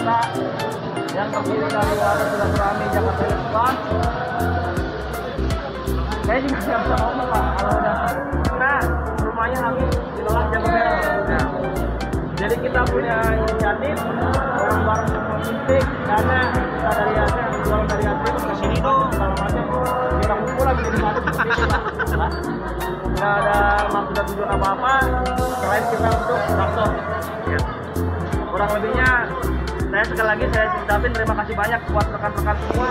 Jakarta. Yang terdiri dari Wadah Silaturahmi Jakarta Depan. Saya juga siap bisa ngomong Pak. Kalau udah karena rumahnya lagi ditolak merah. Nah, jadi kita punya inisiatif bareng-bareng semua titik karena kita dari Aceh yang jualan dari Aceh ke sini dong. segala macam. Kita kumpul lagi jadi satu nggak ada maksud dan tujuan apa-apa. Selain kita untuk bakso ya. kurang lebihnya saya sekali lagi saya ucapin terima kasih banyak buat rekan-rekan semua